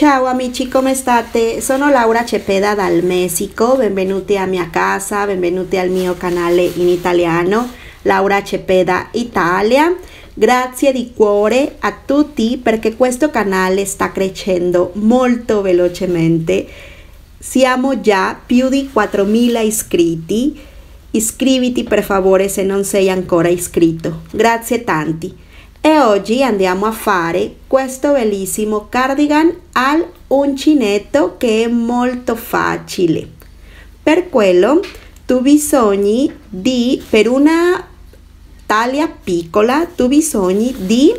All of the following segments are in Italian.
Ciao amici, come state? Sono Laura Cepeda dal Messico, benvenuti a mia casa, benvenuti al mio canale in italiano, Laura Cepeda Italia. Grazie di cuore a tutti perché questo canale sta crescendo molto velocemente. Siamo già più di 4.000 iscritti. Iscriviti per favore se non sei ancora iscritto. Grazie tanti. E oggi andiamo a fare questo bellissimo cardigan al uncinetto che è molto facile. Per quello tu bisogni di, per una taglia piccola, tu bisogni di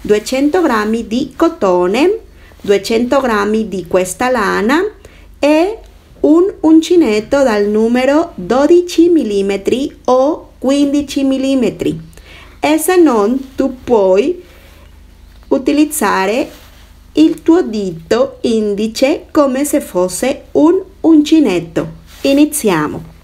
200 g di cotone, 200 g di questa lana e un uncinetto dal numero 12 mm o 15 mm e se non tu puoi utilizzare il tuo dito indice come se fosse un uncinetto. Iniziamo.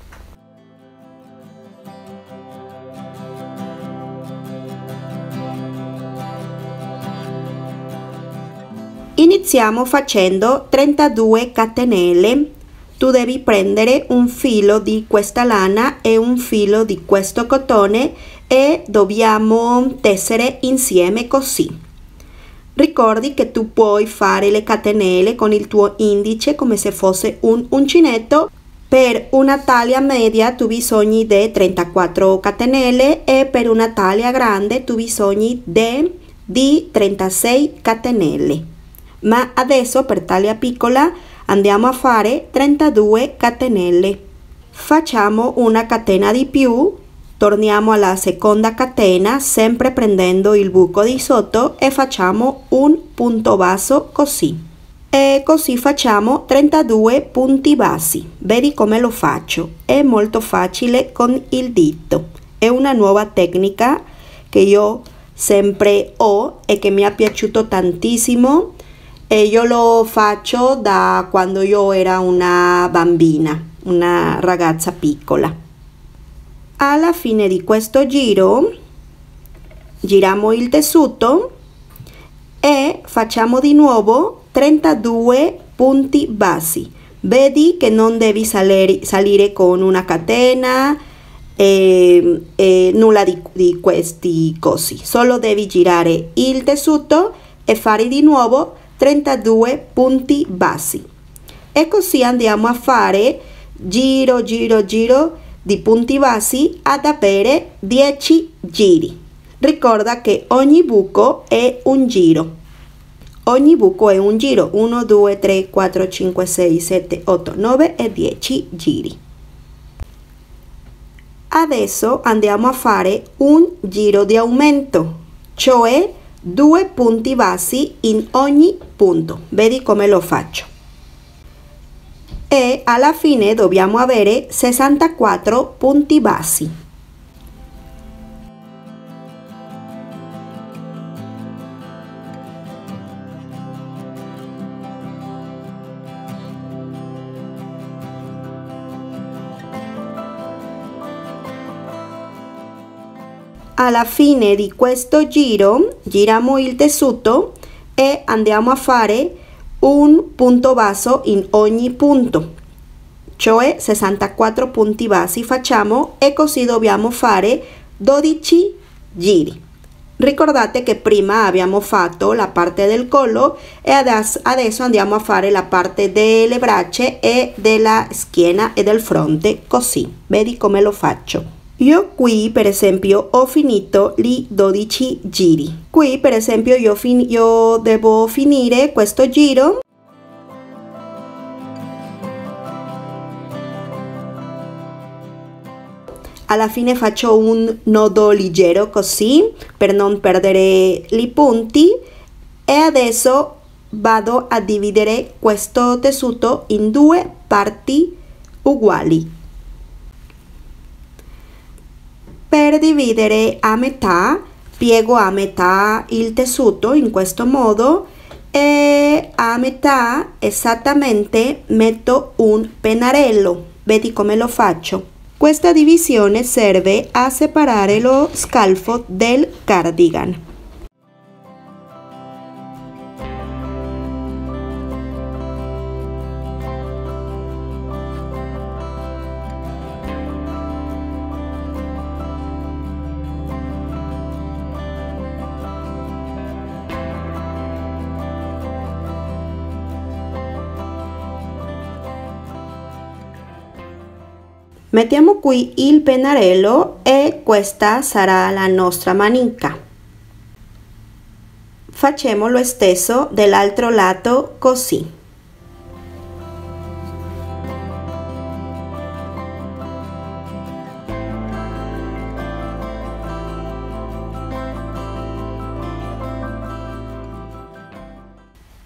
Iniziamo facendo 32 catenelle. Tu devi prendere un filo di questa lana e un filo di questo cotone e dobbiamo tessere insieme così. Ricordi che tu puoi fare le catenelle con il tuo indice come se fosse un uncinetto. Per una taglia media tu bisogni di 34 catenelle e per una taglia grande tu bisogni di 36 catenelle. Ma adesso per taglia piccola andiamo a fare 32 catenelle. Facciamo una catena di più Torniamo alla seconda catena sempre prendendo il buco di sotto e facciamo un punto basso così. E così facciamo 32 punti bassi. Vedi come lo faccio? È molto facile con il dito. È una nuova tecnica che io sempre ho e che mi è piaciuto tantissimo e io lo faccio da quando io era una bambina, una ragazza piccola alla fine di questo giro giriamo il tessuto e facciamo di nuovo 32 punti bassi. Vedi che non devi salire, salire con una catena e, e nulla di, di questi cosi. Solo devi girare il tessuto e fare di nuovo 32 punti bassi. E così andiamo a fare giro giro giro di punti bassi ad avere 10 giri. Ricorda che ogni buco è un giro. Ogni buco è un giro. 1, 2, 3, 4, 5, 6, 7, 8, 9 e 10 giri. Adesso andiamo a fare un giro di aumento, cioè due punti bassi in ogni punto. Vedi come lo faccio e alla fine dobbiamo avere 64 punti bassi. Alla fine di questo giro giriamo il tessuto e andiamo a fare un punto basso in ogni punto, cioè 64 punti bassi facciamo e così dobbiamo fare 12 giri. Ricordate che prima abbiamo fatto la parte del collo e adesso andiamo a fare la parte delle braccia e della schiena e del fronte così. Vedi come lo faccio. Io qui per esempio ho finito i 12 giri. Qui per esempio io, fin io devo finire questo giro. Alla fine faccio un nodo leggero così per non perdere i punti. E adesso vado a dividere questo tessuto in due parti uguali Per dividere a metà, piego a metà il tessuto in questo modo e a metà esattamente metto un pennarello. Vedi come lo faccio? Questa divisione serve a separare lo scalfo del cardigan. Mettiamo qui il pennarello e questa sarà la nostra manica. Facciamo lo stesso dall'altro lato così.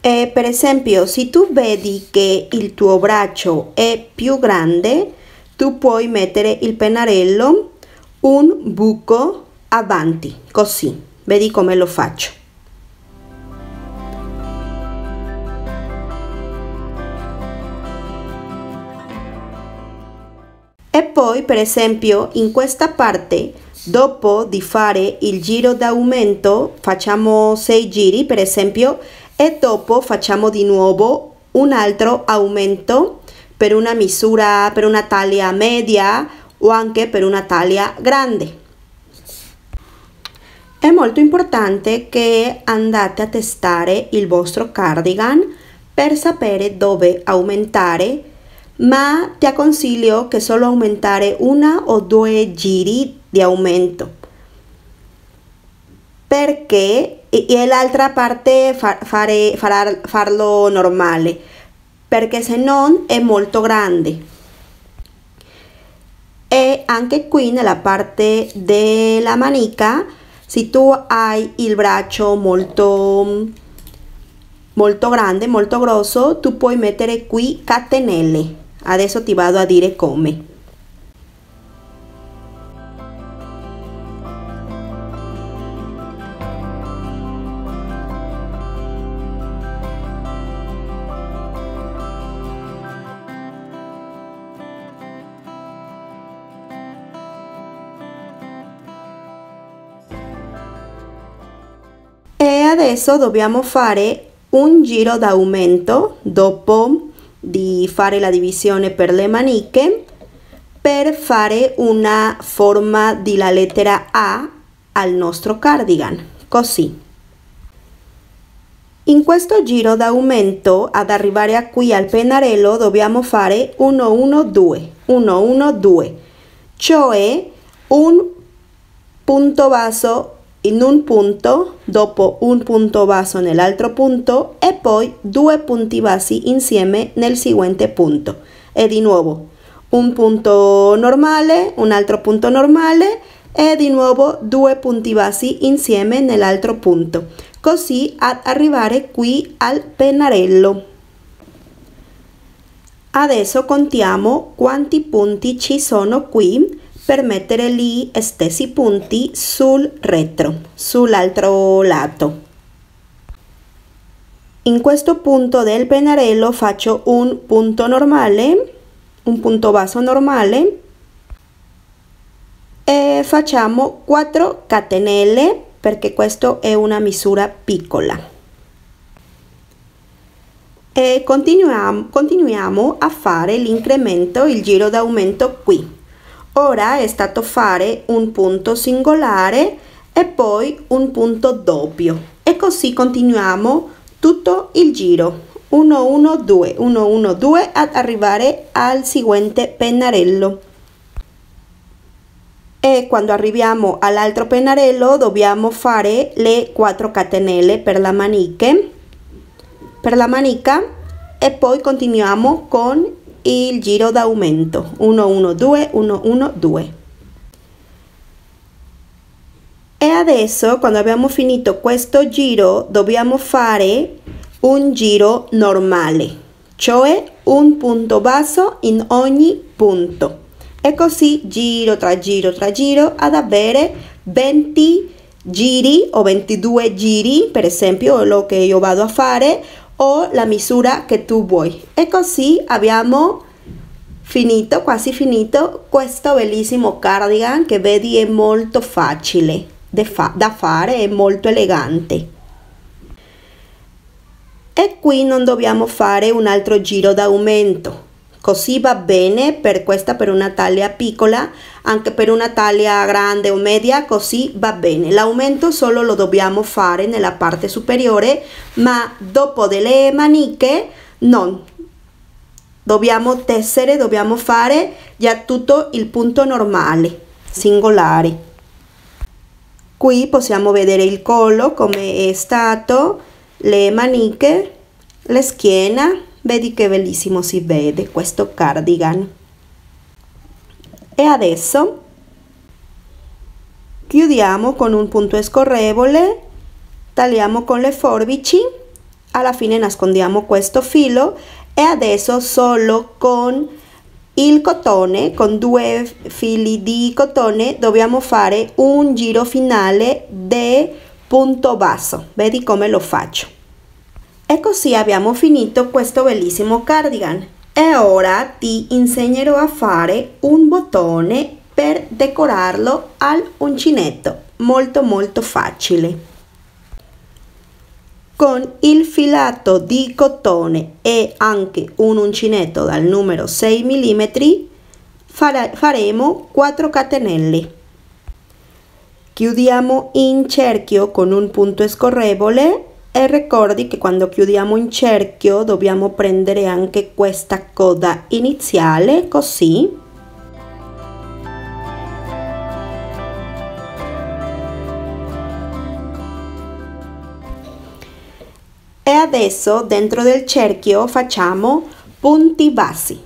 E per esempio, se tu vedi che il tuo braccio è più grande, tu puoi mettere il pennarello un buco avanti, così. Vedi come lo faccio. E poi, per esempio, in questa parte, dopo di fare il giro d'aumento, facciamo 6 giri, per esempio, e dopo facciamo di nuovo un altro aumento per una misura, per una taglia media o anche per una taglia grande. È molto importante che andate a testare il vostro cardigan per sapere dove aumentare, ma ti consiglio che solo aumentare una o due giri di aumento. Perché e l'altra parte fa, fare, far, farlo normale perché se no è molto grande. E anche qui nella parte della manica se tu hai il braccio molto molto grande molto grosso tu puoi mettere qui catenelle. Adesso ti vado a dire come adesso dobbiamo fare un giro d'aumento dopo di fare la divisione per le maniche per fare una forma della lettera A al nostro cardigan, così. In questo giro d'aumento ad arrivare a qui al pennarello dobbiamo fare 1 1 2 1 1 2 cioè un punto basso in un punto, dopo un punto basso nell'altro punto e poi due punti bassi insieme nel seguente punto. E di nuovo un punto normale, un altro punto normale e di nuovo due punti bassi insieme nell'altro punto, così ad arrivare qui al pennarello. Adesso contiamo quanti punti ci sono qui per mettere gli stessi punti sul retro, sull'altro lato. In questo punto del pennarello faccio un punto normale, un punto basso normale e facciamo 4 catenelle perché questa è una misura piccola. E continuiamo, continuiamo a fare l'incremento, il giro d'aumento qui. Ora è stato fare un punto singolare e poi un punto doppio. E così continuiamo tutto il giro. 1 1 2 1 1 2 ad arrivare al seguente pennarello. E quando arriviamo all'altro pennarello dobbiamo fare le 4 catenelle per la maniche per la manica e poi continuiamo con il giro d'aumento 1 1 2 1 1 2 e adesso quando abbiamo finito questo giro dobbiamo fare un giro normale cioè un punto basso in ogni punto. E così giro tra giro tra giro ad avere 20 giri o 22 giri per esempio quello che io vado a fare o la misura che tu vuoi e così abbiamo finito quasi finito questo bellissimo cardigan che vedi è molto facile da fare è molto elegante. E qui non dobbiamo fare un altro giro d'aumento così va bene per questa per una taglia piccola anche per una taglia grande o media così va bene l'aumento solo lo dobbiamo fare nella parte superiore ma dopo delle maniche non dobbiamo tessere, dobbiamo fare già tutto il punto normale, singolare. Qui possiamo vedere il collo come è stato, le maniche, la schiena, vedi che bellissimo si vede questo cardigan. E adesso chiudiamo con un punto scorrevole, tagliamo con le forbici, alla fine nascondiamo questo filo e adesso solo con il cotone, con due fili di cotone, dobbiamo fare un giro finale di punto basso. Vedi come lo faccio. E così abbiamo finito questo bellissimo cardigan. E ora ti insegnerò a fare un bottone per decorarlo all'uncinetto. Molto molto facile. Con il filato di cotone e anche un uncinetto dal numero 6 mm fare, faremo 4 catenelle. Chiudiamo in cerchio con un punto scorrevole e ricordi che quando chiudiamo in cerchio dobbiamo prendere anche questa coda iniziale così E adesso dentro del cerchio facciamo punti bassi,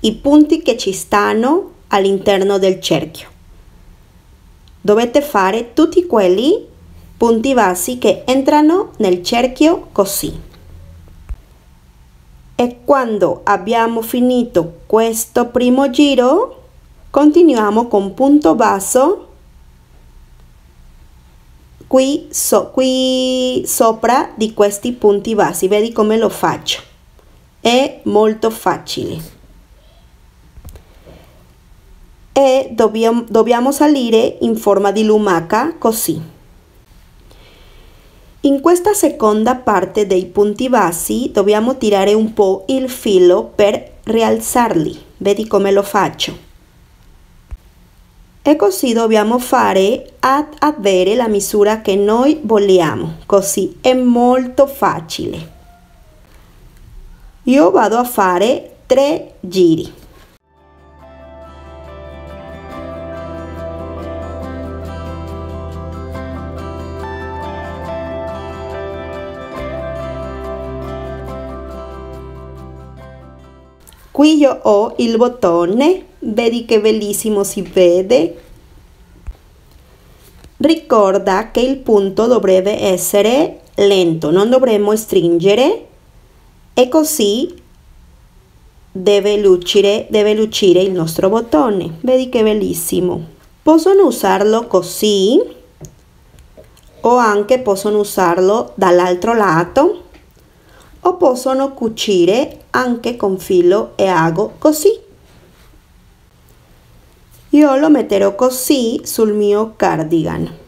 i punti che ci stanno all'interno del cerchio. Dovete fare tutti quelli punti bassi che entrano nel cerchio così. E quando abbiamo finito questo primo giro, continuiamo con punto basso qui, so, qui sopra di questi punti bassi. Vedi come lo faccio. È molto facile. E dobbiamo, dobbiamo salire in forma di lumaca così. In questa seconda parte dei punti bassi dobbiamo tirare un po' il filo per rialzarli. Vedi come lo faccio. E così dobbiamo fare ad avere la misura che noi vogliamo. Così è molto facile. Io vado a fare tre giri qui io ho il bottone Vedi che bellissimo si vede? Ricorda che il punto dovrebbe essere lento, non dovremmo stringere e così deve lucire, deve lucire il nostro bottone. Vedi che bellissimo. Possono usarlo così o anche possono usarlo dall'altro lato o possono cucire anche con filo e ago così. Io lo metterò così sul mio cardigan.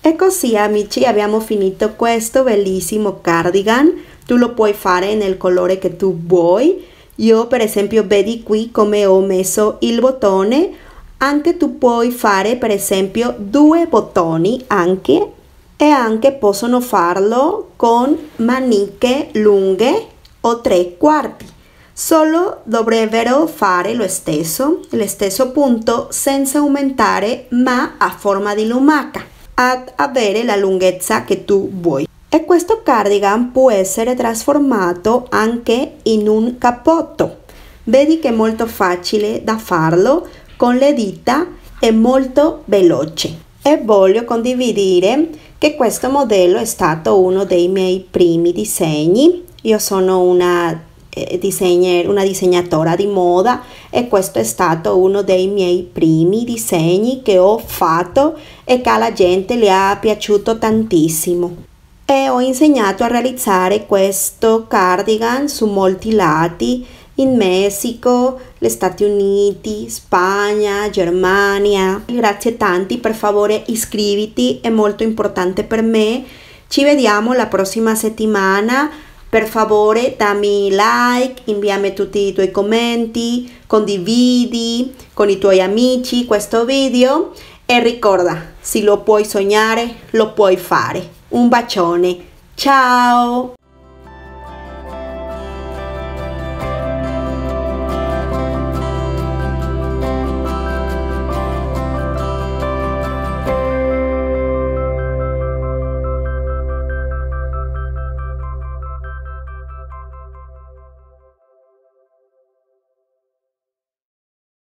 E così amici abbiamo finito questo bellissimo cardigan. Tu lo puoi fare nel colore che tu vuoi. Io per esempio vedi qui come ho messo il bottone. Anche tu puoi fare per esempio due bottoni anche e anche possono farlo con maniche lunghe o tre quarti. Solo dovrebbero fare lo stesso, lo stesso punto senza aumentare ma a forma di lumaca ad avere la lunghezza che tu vuoi. E questo cardigan può essere trasformato anche in un cappotto. Vedi che è molto facile da farlo con le dita e molto veloce. E voglio condividere che questo modello è stato uno dei miei primi disegni. Io sono una, eh, disegner, una disegnatora di moda e questo è stato uno dei miei primi disegni che ho fatto e che alla gente le ha piaciuto tantissimo. E ho insegnato a realizzare questo cardigan su molti lati in Messico, gli Stati Uniti, Spagna, Germania. Grazie tanti, per favore iscriviti, è molto importante per me. Ci vediamo la prossima settimana. Per favore dammi like, inviami tutti i tuoi commenti, condividi con i tuoi amici questo video E ricorda, se lo puoi sognare, lo puoi fare. Un bacione. Ciao!